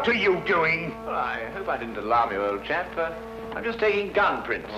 What are you doing? Well, I hope I didn't alarm you, old chap. Uh, I'm just taking gun prints.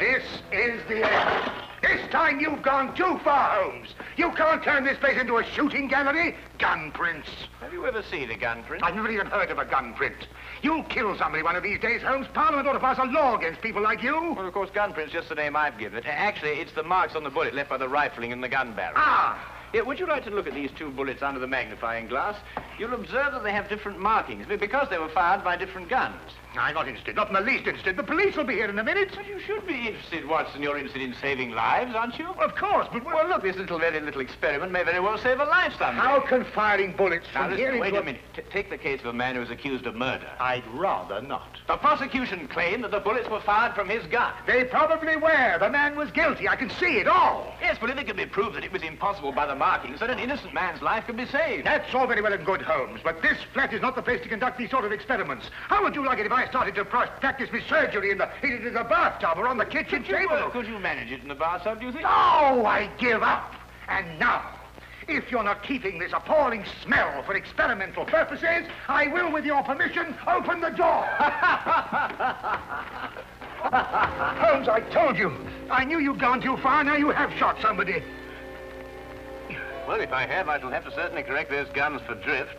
This is the end. This time you've gone too far, Holmes. You can't turn this place into a shooting gallery. Gun prints. Have you ever seen a gun print? I've never even heard of a gun print. You'll kill somebody one of these days, Holmes. Parliament ought to pass a law against people like you. Well, of course, gun print's just the name I've given it. Actually, it's the marks on the bullet left by the rifling in the gun barrel. Ah, Yeah, would you like to look at these two bullets under the magnifying glass? You'll observe that they have different markings because they were fired by different guns. I'm not interested. Not in the least interested. The police will be here in a minute. But you should be interested, Watson. You're interested in saving lives, aren't you? Of course, but Well, look, this little, very little experiment may very well save a life someday. how can firing bullets Now, from listen, here wait a minute. T- take the case of a man who is accused of murder. I'd rather not. The prosecution claimed that the bullets were fired from his gun. They probably were. The man was guilty. I can see it all. Yes, but if it can be proved that it was impossible by the markings, then an innocent man's life can be saved. That's all very well and good, Holmes, but this flat is not the place to conduct these sort of experiments. How would you like it if I started to practice my surgery in the, in the bathtub or on the kitchen Could you, table? uh, could you manage it in the bathtub, do you think? No, I give up. And now, if you're not keeping this appalling smell for experimental purposes, I will, with your permission, open the door. Holmes, I told you. I knew you'd gone too far. Now you have shot somebody. Well, if I have, I shall have to certainly correct those guns for drift.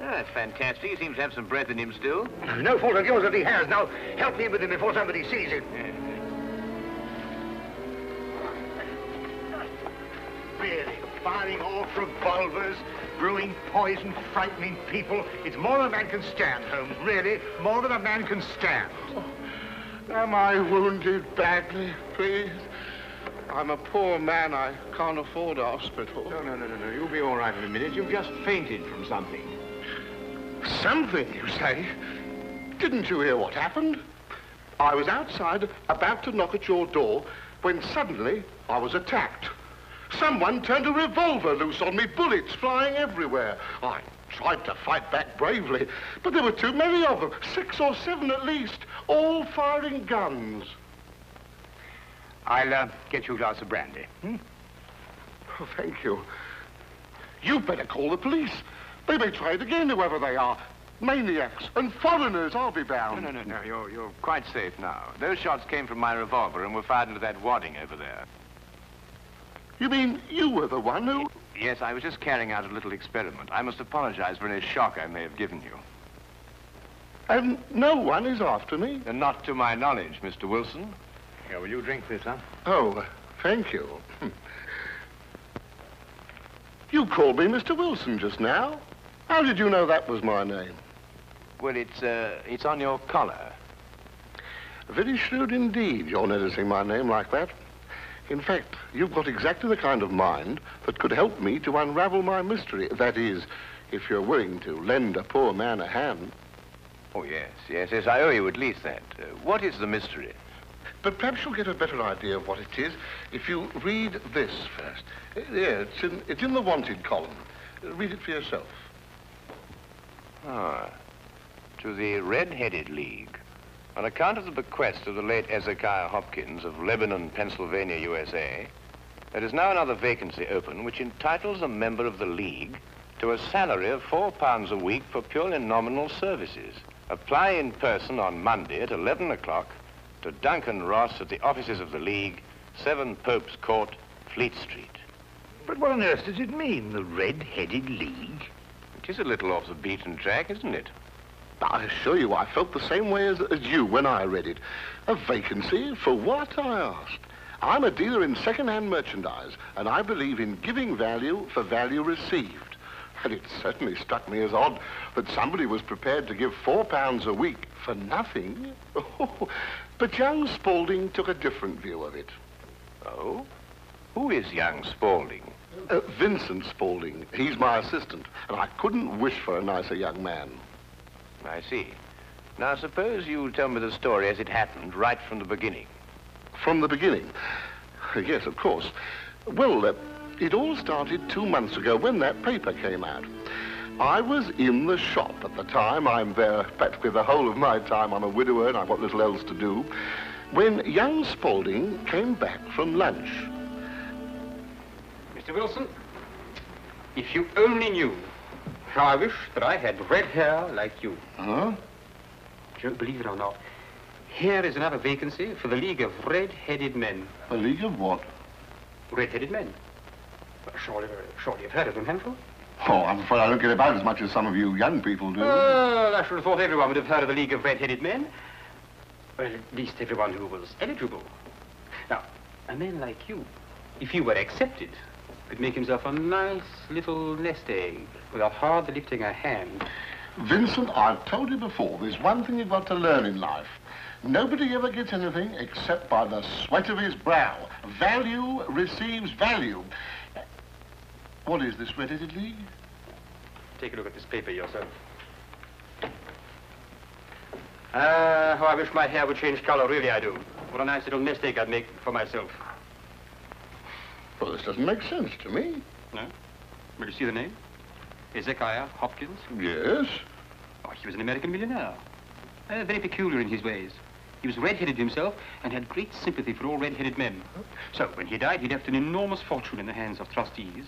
Ah, that's fantastic. He seems to have some breath in him still. No fault of yours that he has. Now, help me with him before somebody sees it. Really, firing off revolvers, brewing poison, frightening people. It's more than a man can stand, Holmes. Really, more than a man can stand. Am I wounded badly, please? I'm a poor man. I can't afford a hospital. No, no, no, no, no. You'll be all right in a minute. You've just fainted from something. Something, you say? Didn't you hear what happened? I was outside, about to knock at your door, when suddenly I was attacked. Someone turned a revolver loose on me, bullets flying everywhere. I tried to fight back bravely, but there were too many of them, six or seven at least, all firing guns. I'll uh, get you a glass of brandy. Hmm? Oh, thank you. You'd better call the police. They may try it again, whoever they are. Maniacs and foreigners, I'll be bound. No, no, no, no. You're, you're quite safe now. Those shots came from my revolver and were fired into that wadding over there. You mean you were the one who... Yes, I was just carrying out a little experiment. I must apologize for any shock I may have given you. And no one is after me? And not to my knowledge, Mr. Wilson. Here, will you drink this, huh? Oh, thank you. Hmm. You called me Mr. Wilson just now. How did you know that was my name? Well, it's, uh, it's on your collar. Very shrewd indeed, you're noticing my name like that. In fact, you've got exactly the kind of mind that could help me to unravel my mystery. That is, if you're willing to lend a poor man a hand. Oh, yes, yes, yes. I owe you at least that. Uh, what is the mystery? But perhaps you'll get a better idea of what it is if you read this first. Uh, Yeah, it's in, it's in the wanted column. Read it for yourself. Ah, to the Red-Headed League. On account of the bequest of the late Ezekiah Hopkins of Lebanon, Pennsylvania, USA, there is now another vacancy open which entitles a member of the League to a salary of four pounds a week for purely nominal services. Apply in person on Monday at 11 o'clock to Duncan Ross at the offices of the League, 7 Pope's Court, Fleet Street. But what on earth does it mean, the Red-Headed League? It is a little off the beaten track, isn't it? I assure you, I felt the same way as, as you when I read it. A vacancy for what, I asked. I'm a dealer in second-hand merchandise, and I believe in giving value for value received. And it certainly struck me as odd that somebody was prepared to give four pounds a week for nothing. Oh, but young Spaulding took a different view of it. Oh? Who is young Spaulding? Uh, Vincent Spaulding. He's my assistant, and I couldn't wish for a nicer young man. I see. Now, suppose you tell me the story as it happened, right from the beginning. From the beginning? Yes, of course. Well, uh, it all started two months ago when that paper came out. I was in the shop at the time. I'm there practically the whole of my time. I'm a widower and I've got little else to do. When young Spaulding came back from lunch. Mr. Wilson, if you only knew How I wish that I had red hair like you. Huh? Joe, believe it or not, here is another vacancy for the League of Red-Headed Men. A league of what? Red-Headed Men. Surely, surely you've heard of them, haven't you? Oh, I'm afraid I don't get about as much as some of you young people do. Well, I should have thought everyone would have heard of the League of Red-Headed Men. Well, at least everyone who was eligible. Now, a man like you, if he were accepted, could make himself a nice little nest egg without hardly lifting a hand. Vincent, I've told you before, there's one thing you've got to learn in life. Nobody ever gets anything except by the sweat of his brow. Value receives value. What is this Red-Headed League? Take a look at this paper yourself. Ah, how I wish my hair would change color, really I do. What a nice little mistake I'd make for myself. Well, this doesn't make sense to me. No? Will you see the name? Ezekiah Hopkins. Yes? Oh, he was an American millionaire. Uh, very peculiar in his ways. He was red-headed himself and had great sympathy for all red-headed men. So when he died, he left an enormous fortune in the hands of trustees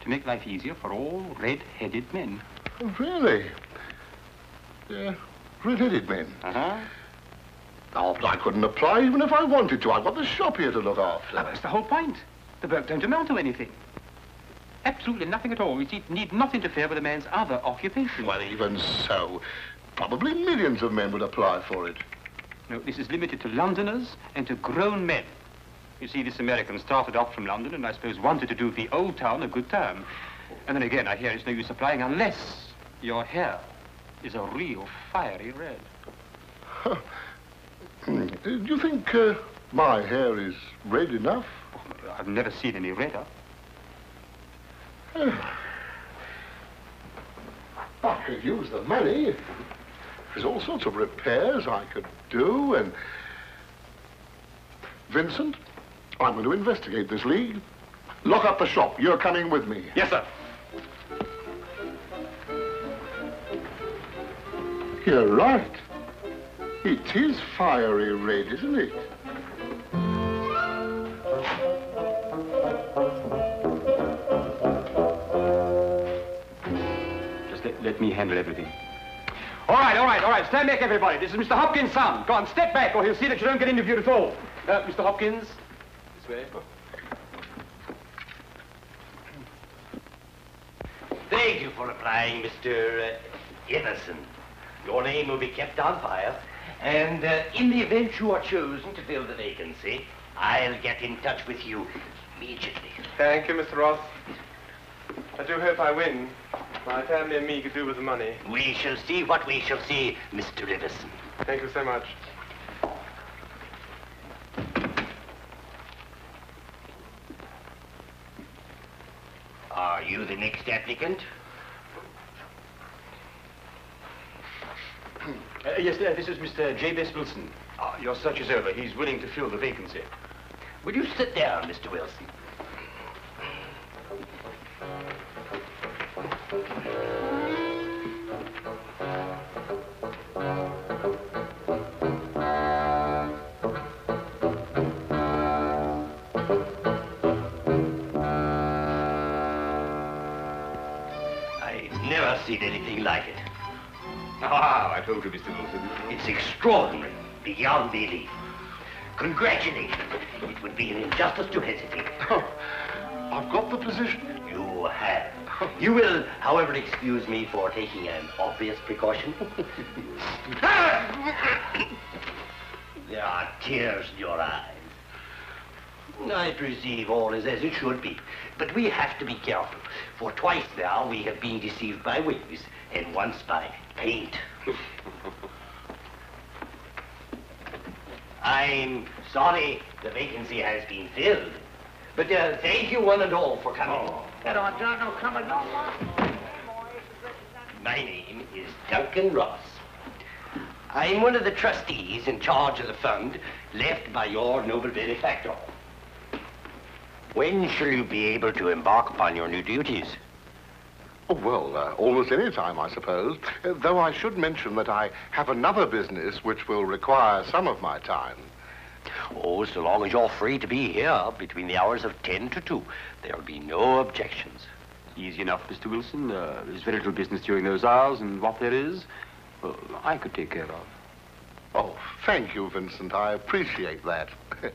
to make life easier for all red-headed men. Oh, really? Yeah, red-headed men. Uh-huh. Oh, but I couldn't apply even if I wanted to. I've got the shop here to look after. Well, that's the whole point. The work don't amount to anything. Absolutely nothing at all. You see, it need not interfere with a man's other occupation. Well, even so, probably millions of men would apply for it. No, this is limited to Londoners and to grown men. You see, this American started off from London and I suppose wanted to do the old town a good turn. And then again, I hear it's no use applying unless your hair is a real fiery red. Hmm. Do you think uh, my hair is red enough? Oh, I've never seen any redder. I could use the money. There's all sorts of repairs I could do, and... Vincent, I'm going to investigate this league. Lock up the shop. You're coming with me. Yes, sir. You're right. It is fiery red, isn't it? Just let, let me handle everything. All right, all right, all right. Stand back, everybody. This is Mr. Hopkins' son. Go on, step back, or he'll see that you don't get interviewed at all. Uh, Mr. Hopkins, this way. Thank you for applying, Mr. Uh, Everson. Your name will be kept on file, and uh, in the event you are chosen to fill the vacancy, I'll get in touch with you immediately. Thank you, Mr. Ross. I do hope I win. My family and me could do with the money. We shall see what we shall see, Mr. Everson. Thank you so much. Are you the next applicant? Uh, yes, uh, this is Mr. Jabez Wilson. Uh, your search is over. He's willing to fill the vacancy. Will you sit down, Mr. Wilson? Seen anything like it. Ah, I told you, Mr. Wilson. It's extraordinary, beyond belief. Congratulations. It would be an injustice to hesitate. Oh, I've got the position. You have. You will, however, excuse me for taking an obvious precaution. there are tears in your eyes. I perceive all is as it should be. But we have to be careful, for twice now we have been deceived by wigs, and once by paint. I'm sorry the vacancy has been filled. But uh, thank you one and all for coming. That on John no coming no My name is Duncan Ross. I'm one of the trustees in charge of the fund left by your noble benefactor. When shall you be able to embark upon your new duties? Oh, well, uh, almost any time, I suppose. Uh, though I should mention that I have another business which will require some of my time. Oh, so long as you're free to be here between the hours of 10 to 2, there'll be no objections. Easy enough, Mr. Wilson. Uh, there's very little business during those hours, and what there is, well, I could take care of. Oh, thank you, Vincent. I appreciate that.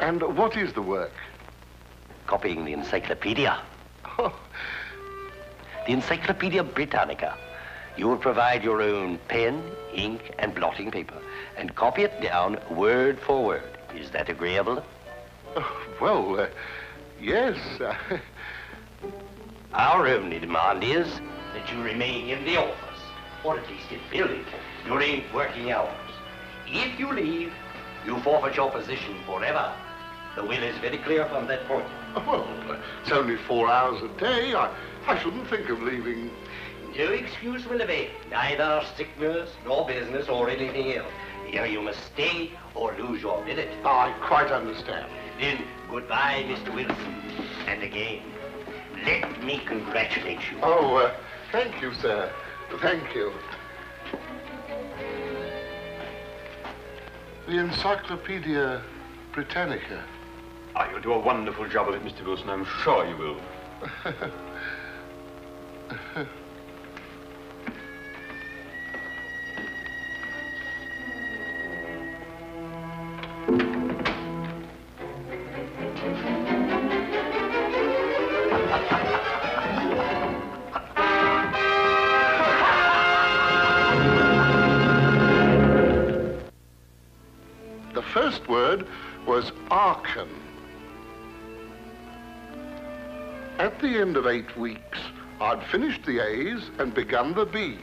and what is the work? Copying the encyclopedia. The Encyclopedia Britannica. You will provide your own pen, ink, and blotting paper, and copy it down word for word. Is that agreeable? well, uh, yes. uh, Our only demand is that you remain in the office, or at least in building, during working hours. If you leave, you forfeit your position forever. The will is very clear from that point. Well, it's only four hours a day. I, I shouldn't think of leaving. No excuse will avail, neither sickness nor business or anything else. Here you must stay or lose your billet. I quite understand. Then, goodbye, Mr. Wilson. And again, let me congratulate you. Oh, uh, thank you, sir. Thank you. The Encyclopedia Britannica. Ah, you'll do a wonderful job of it, Mr. Wilson. I'm sure you will. The first word was Arkan. At the end of eight weeks, I'd finished the A's and begun the B's.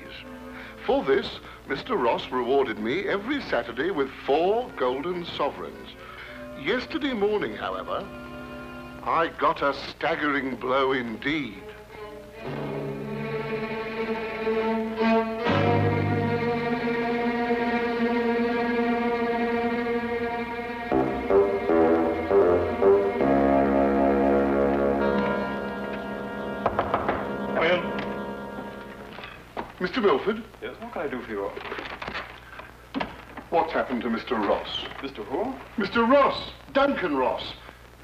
For this, Mr. Ross rewarded me every Saturday with four golden sovereigns. Yesterday morning, however, I got a staggering blow indeed. Milford, yes, what can I do for you? what's happened to Mr. Ross? Mr. Who? Mr. Ross, Duncan Ross,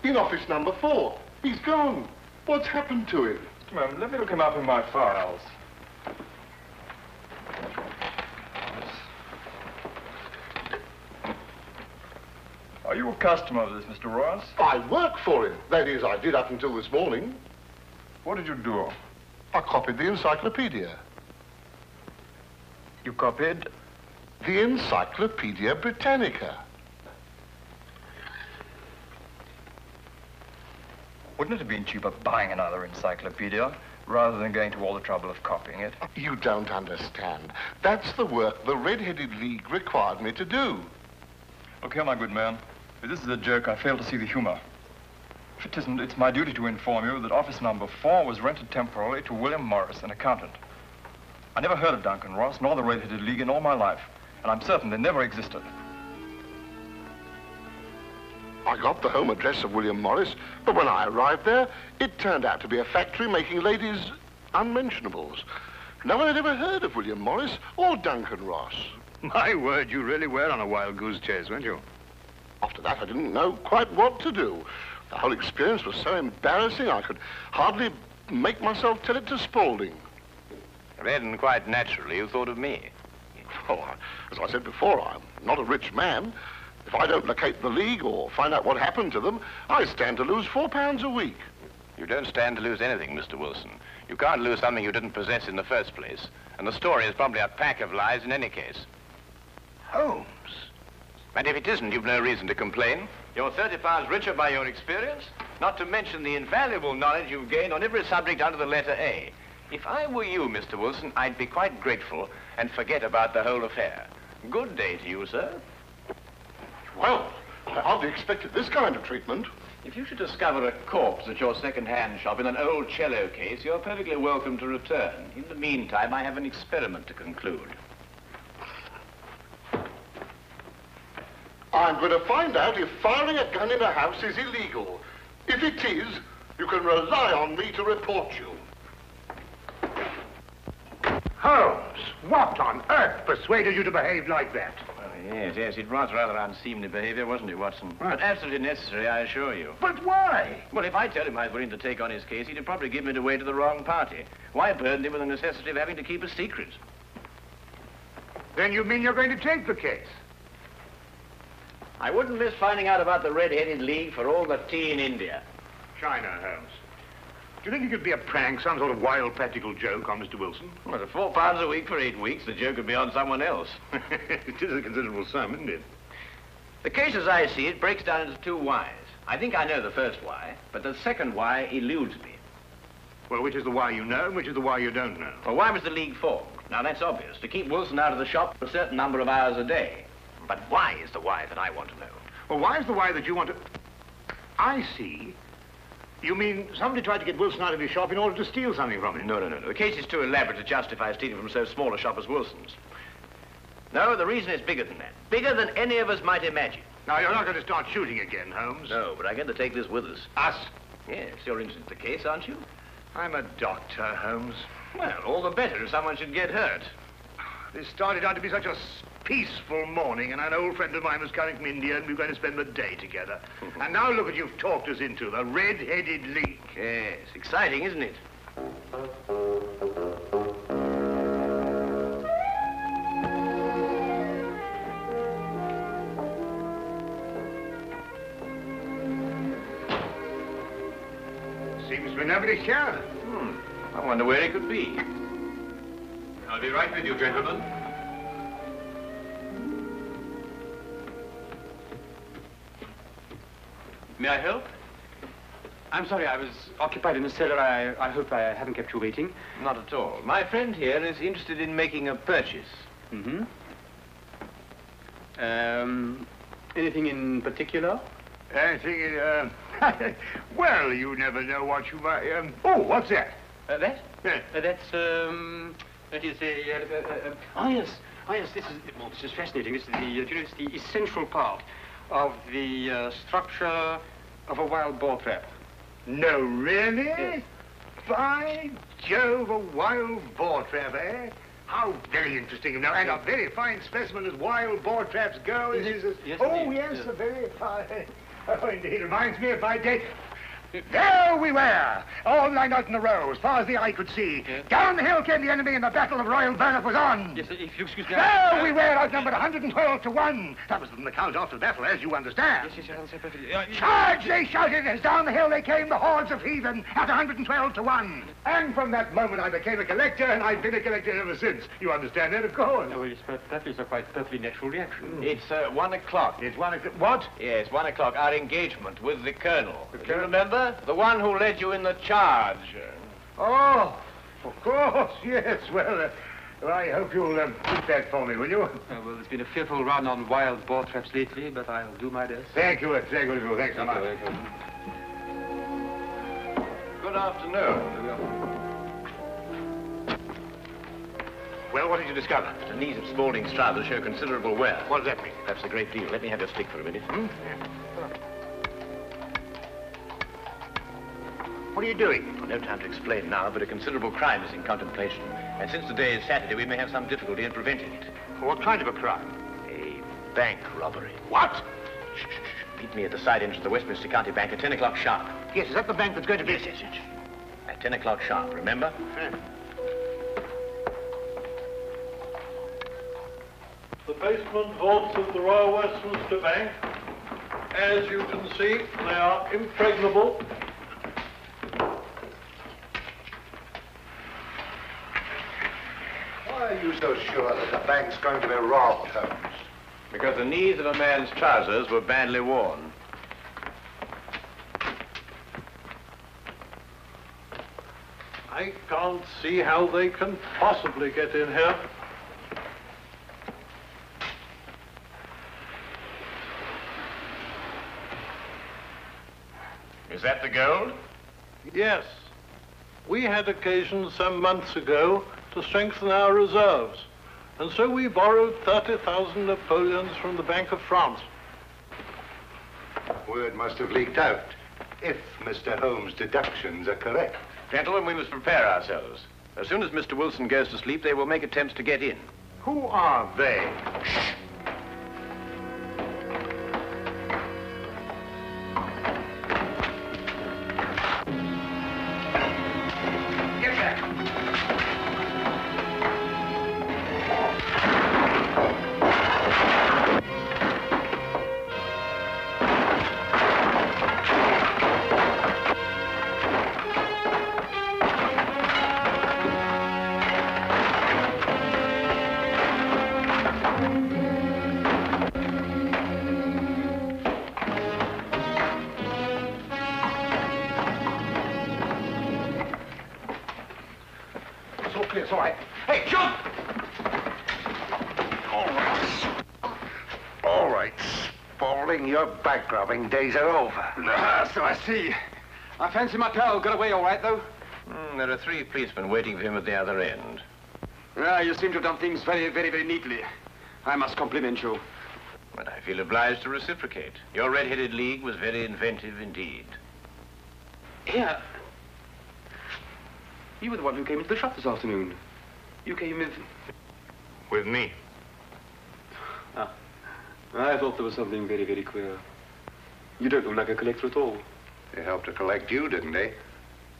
in office number four. He's gone. What's happened to him? Well, let me look him up in my files. Are you a customer of this, Mr. Ross? I work for him. That is, I did up until this morning. What did you do? I copied the encyclopedia. You copied? The Encyclopedia Britannica. Wouldn't it have been cheaper buying another encyclopedia rather than going to all the trouble of copying it? You don't understand. That's the work the Red-Headed League required me to do. Look here, my good man. If this is a joke, I fail to see the humor. If it isn't, it's my duty to inform you that office number four was rented temporarily to William Morris, an accountant. I never heard of Duncan Ross, nor the Red-Headed League in all my life, and I'm certain they never existed. I got the home address of William Morris, but when I arrived there, it turned out to be a factory making ladies' unmentionables. No one had ever heard of William Morris or Duncan Ross. My word, you really were on a wild goose chase, weren't you? After that, I didn't know quite what to do. The whole experience was so embarrassing, I could hardly make myself tell it to Spaulding. Then, quite naturally, you thought of me. Well, I, as I said before, I'm not a rich man. If I don't locate the league or find out what happened to them, I stand to lose four pounds a week. You don't stand to lose anything, Mr. Wilson. You can't lose something you didn't possess in the first place. And the story is probably a pack of lies in any case. Holmes. And if it isn't, you've no reason to complain. You're 30 pounds richer by your experience, not to mention the invaluable knowledge you've gained on every subject under the letter A. If I were you, Mr. Wilson, I'd be quite grateful and forget about the whole affair. Good day to you, sir. Well, I hardly expected this kind of treatment. If you should discover a corpse at your second-hand shop in an old cello case, you're perfectly welcome to return. In the meantime, I have an experiment to conclude. I'm going to find out if firing a gun in a house is illegal. If it is, you can rely on me to report you. Holmes, what on earth persuaded you to behave like that? Well, Yes, yes, it was rather unseemly behavior, wasn't it, Watson? But absolutely necessary, I assure you. But why? Well, if I tell him I was willing to take on his case, he'd probably give it away to the wrong party. Why burden him with the necessity of having to keep a secret? Then you mean you're going to take the case? I wouldn't miss finding out about the Red-Headed League for all the tea in India. China, Holmes. Do you think it could be a prank, some sort of wild practical joke on Mr. Wilson? Well, at four pounds a week for eight weeks, the joke would be on someone else. it is a considerable sum, isn't it? The case as I see it breaks down into two whys. I think I know the first why, but the second why eludes me. Well, which is the why you know and which is the why you don't know? Well, why was the league formed? Now, that's obvious. To keep Wilson out of the shop for a certain number of hours a day. But why is the why that I want to know? Well, why is the why that you want to... I see. You mean somebody tried to get Wilson out of his shop in order to steal something from him? No, no, no, no. The case is too elaborate to justify stealing from so small a shop as Wilson's. No, the reason is bigger than that. Bigger than any of us might imagine. Now, you're not going to start shooting again, Holmes. No, but I'm going to take this with us. Us? Yes, you're interested in the case, aren't you? I'm a doctor, Holmes. Well, all the better if someone should get hurt. This started out to be such a peaceful morning, and an old friend of mine was coming from India, and we were going to spend the day together. and now look what you've talked us into, the red-headed league. Yes, exciting, isn't it? Seems to be nobody here. Hmm. I wonder where it could be. I'll be right with you, gentlemen. May I help? I'm sorry, I was occupied in the cellar. I, I hope I haven't kept you waiting. Not at all. My friend here is interested in making a purchase. Mm-hmm. Um, anything in particular? Anything in, uh... well, you never know what you might... Um... Oh, what's that? Uh, that? Yeah. Uh, that's, um, that is a, uh, uh, uh, oh yes, oh yes, this is, well, this is fascinating. This is the, uh, you know, it's the essential part of the uh, structure of a wild boar trap. No, really? Yes. By Jove, a wild boar trap, eh? How very interesting. Now, and a very fine specimen as wild boar traps go. Is It it? is a- Yes, oh, indeed. yes, Yes. a very fine... Oh, indeed. Reminds me of my day... There we were, all lined out in a row, as far as the eye could see. Yes. Down the hill came the enemy, and the Battle of Royal Burnett was on. Yes, if you excuse me. There we were, outnumbered 112 to 1. That was from the count after the battle, as you understand. Yes, yes, yes, I understand perfectly. Uh, Charge, they shouted, as down the hill they came, the hordes of heathen, at 112 to 1. And from that moment I became a collector, and I've been a collector ever since. You understand that, of course. Oh, yes, but that is a quite perfectly natural reaction. It's uh, one o'clock. It's one o'clock. What? Yes, one o'clock. Our engagement with the colonel. Do you colonel? remember? The one who led you in the charge. Oh, of course, yes. Well, uh, well, I hope you'll um, keep that for me, will you? Uh, well, there's been a fearful run on wild boar traps lately, but I'll do my best. Thank you, thank you, thanks so much. Good afternoon. Well, what did you discover? The knees of Spaulding's trousers show considerable wear. What does that mean? Perhaps a great deal. Let me have your stick for a minute. Hmm? What are you doing? Well, no time to explain now, but a considerable crime is in contemplation. And since today is Saturday, we may have some difficulty in preventing it. What kind of a crime? A bank robbery. What? Shh, shh, shh. Meet me at the side entrance of the Westminster County Bank at 10 o'clock sharp. Yes, is that the bank that's going to be... Yes, yes, yes. At 10 o'clock sharp, remember? Hmm. The basement vaults of the Royal Westminster Bank, as you can see, they are impregnable. Why are you so sure that the bank's going to be robbed, Holmes? Because the knees of a man's trousers were badly worn. I can't see how they can possibly get in here. Is that the gold? Yes, we had occasion some months ago to strengthen our reserves, and so we borrowed 30,000 Napoleons from the Bank of France. Word must have leaked out, if Mr. Holmes' deductions are correct. Gentlemen, we must prepare ourselves. As soon as Mr. Wilson goes to sleep, they will make attempts to get in. Who are they? Right. Hey, jump! All right. All right, Spaulding, your bank robbing days are over. Ah, so I see. I fancy my pal got away all right, though. Hmm, there are three policemen waiting for him at the other end. Ah, you seem to have done things very, very, very neatly. I must compliment you. But I feel obliged to reciprocate. Your red-headed league was very inventive indeed. Here. You were the one who came into the shop this afternoon. You came with... With me. Ah. I thought there was something very, very queer. You don't look like a collector at all. They helped to collect you, didn't they?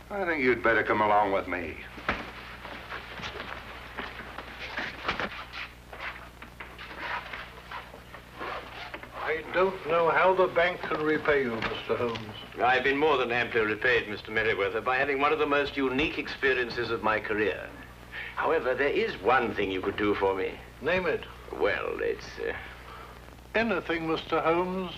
I think you'd better come along with me. I don't know how the bank can repay you, Mr. Holmes. I've been more than amply repaid, Mr. Merriweather, by having one of the most unique experiences of my career. However, there is one thing you could do for me. Name it. Well, it's... Uh, Anything, Mr. Holmes?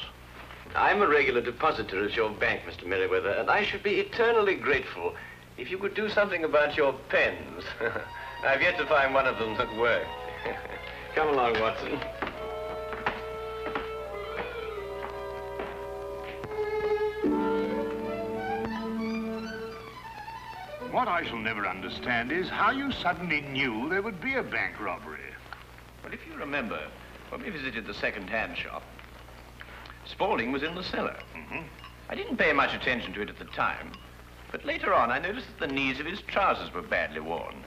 I'm a regular depositor at your bank, Mr. Merriweather, and I should be eternally grateful if you could do something about your pens. I've yet to find one of them that worked. Come along, Watson. What I shall never understand is how you suddenly knew there would be a bank robbery. Well, if you remember, when we visited the second-hand shop, Spaulding was in the cellar. Mhm. I didn't pay much attention to it at the time, but later on I noticed that the knees of his trousers were badly worn.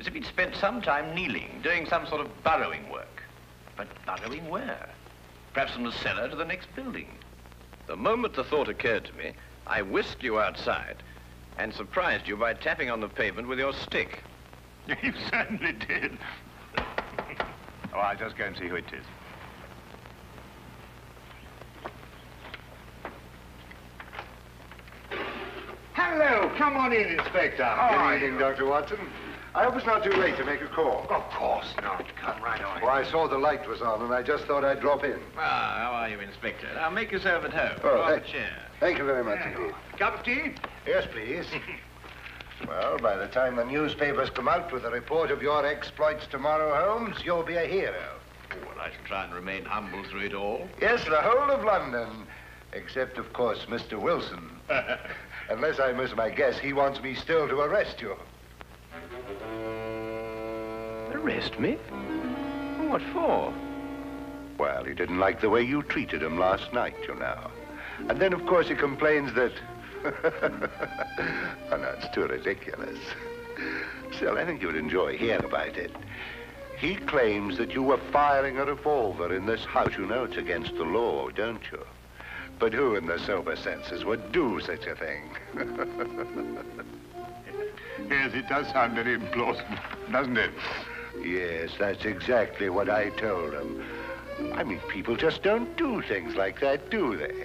As if he'd spent some time kneeling, doing some sort of burrowing work. But burrowing where? Perhaps from the cellar to the next building. The moment the thought occurred to me, I whisked you outside and surprised you by tapping on the pavement with your stick. You certainly did. Oh, I'll just go and see who it is. Hello, come on in, Inspector. How are Good you? evening, Dr. Watson. I hope it's not too late to make a call. Of course not. Come right on. Well, I saw the light was on, and I just thought I'd drop in. Ah, how are you, Inspector? Now, make yourself at home. Oh, Draw up a thank- chair. Thank you very much indeed. Cup of tea? Yes, please. well, by the time the newspapers come out with a report of your exploits tomorrow, Holmes, you'll be a hero. Well, I shall try and remain humble through it all. Yes, the whole of London. Except, of course, Mr. Wilson. Unless I miss my guess, he wants me still to arrest you. Arrest me? What for? Well, he didn't like the way you treated him last night, you know. And then, of course, he complains that... oh, no, it's too ridiculous. Still, I think you'd enjoy hearing about it. He claims that you were firing a revolver in this house. You know it's against the law, don't you? But who in their sober senses would do such a thing? Yes, it does sound very implausible, doesn't it? yes, that's exactly what I told him. I mean, people just don't do things like that, do they?